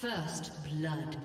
First blood.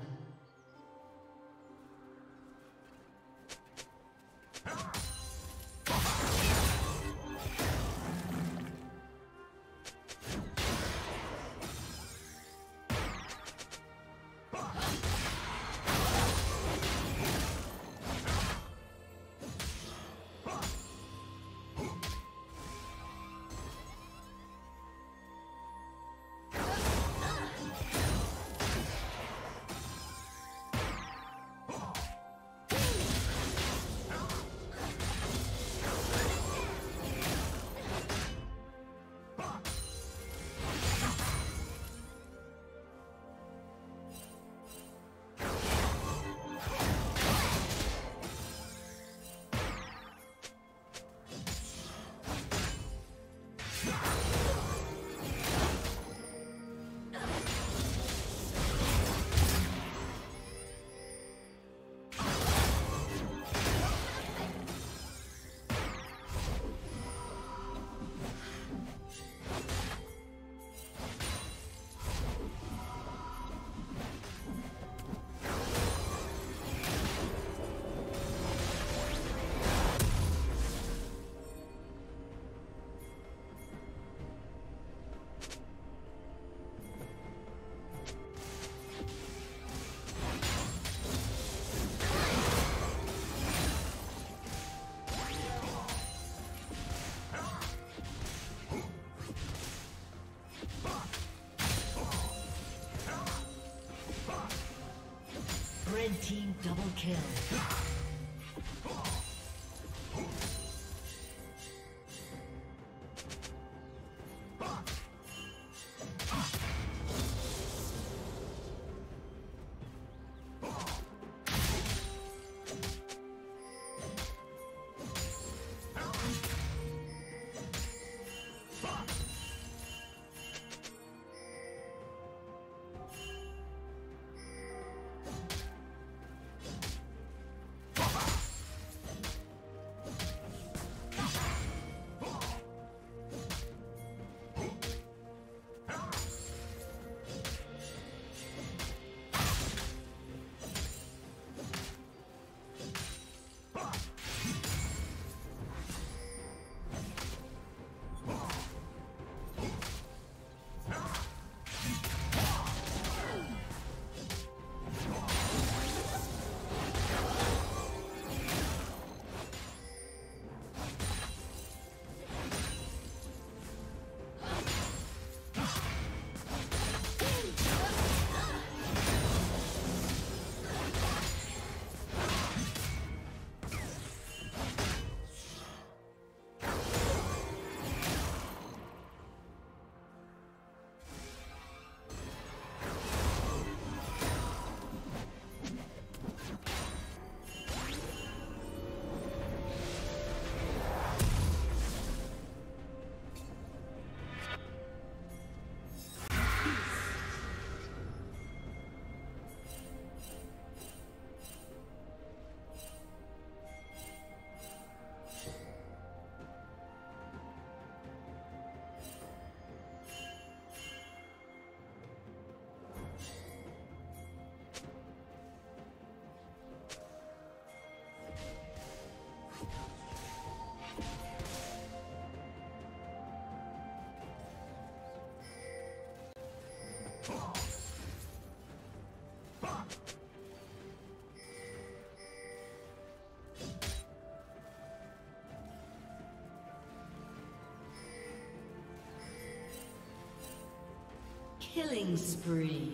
Team double kill. Killing spree.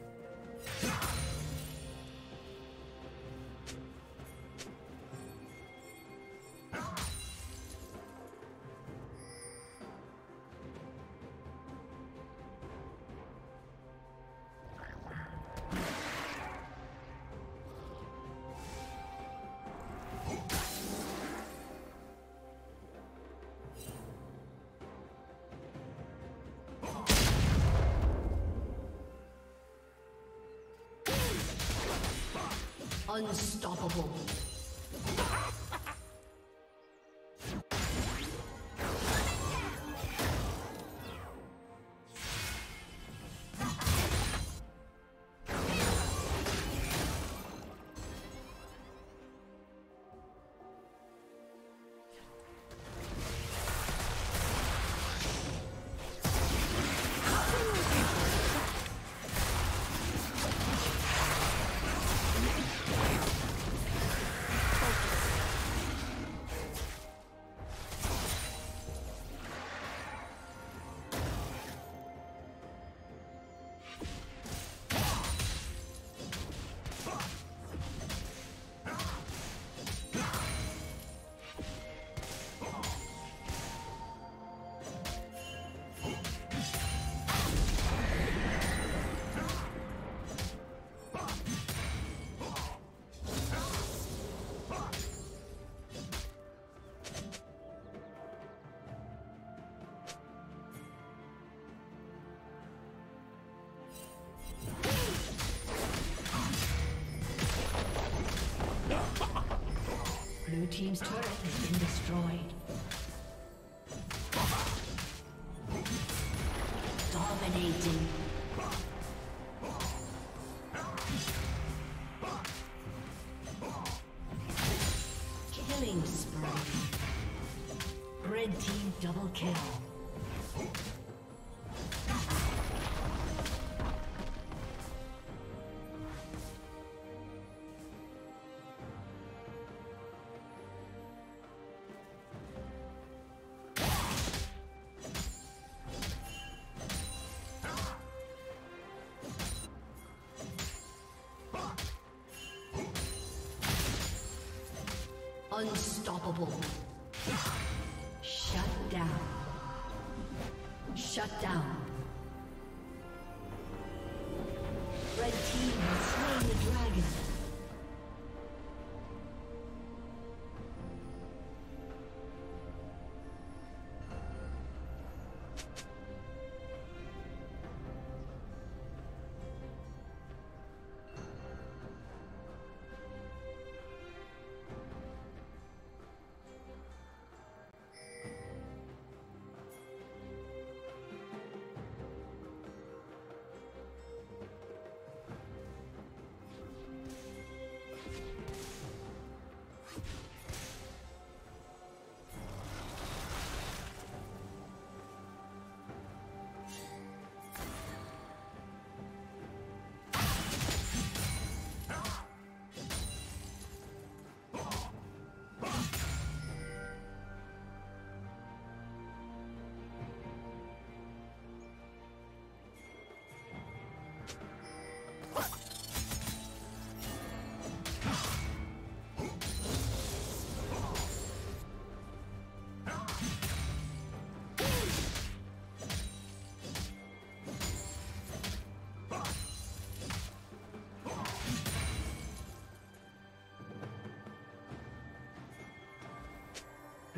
Unstoppable. Team's turret has been destroyed. Dominating. Killing spree. Red team double kill. Shut down.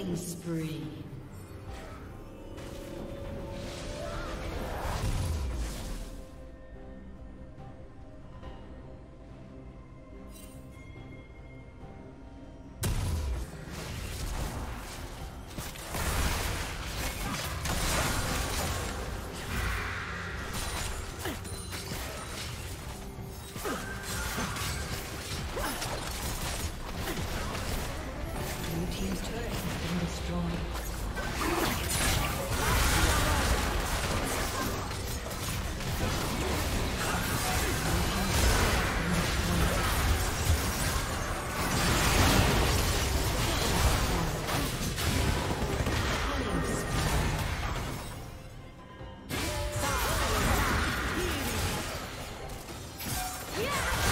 Killing spree. Yeah!